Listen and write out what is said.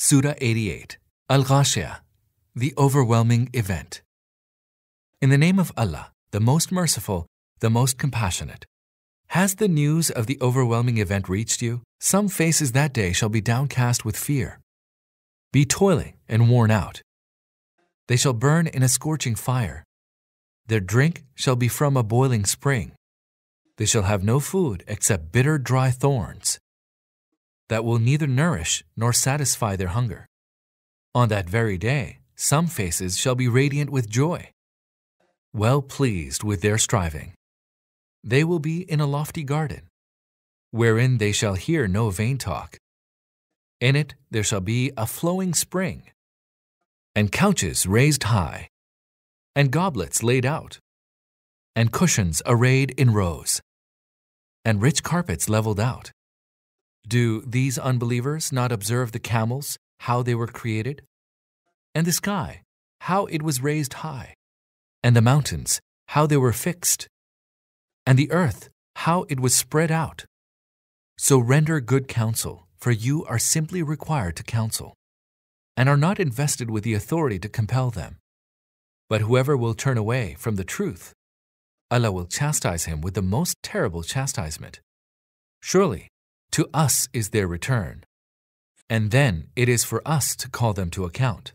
Surah 88 Al Ghashiyah, the overwhelming event. In the name of Allah, the most merciful, the most compassionate. Has the news of the overwhelming event reached you? Some faces that day shall be downcast with fear, be toiling and worn out. They shall burn in a scorching fire. Their drink shall be from a boiling spring. They shall have no food except bitter, dry thorns that will neither nourish nor satisfy their hunger. On that very day, some faces shall be radiant with joy, well pleased with their striving. They will be in a lofty garden, wherein they shall hear no vain talk. In it there shall be a flowing spring, and couches raised high, and goblets laid out, and cushions arrayed in rows, and rich carpets leveled out. Do these unbelievers not observe the camels, how they were created? And the sky, how it was raised high? And the mountains, how they were fixed? And the earth, how it was spread out? So render good counsel, for you are simply required to counsel, and are not invested with the authority to compel them. But whoever will turn away from the truth, Allah will chastise him with the most terrible chastisement. Surely, to us is their return, and then it is for us to call them to account.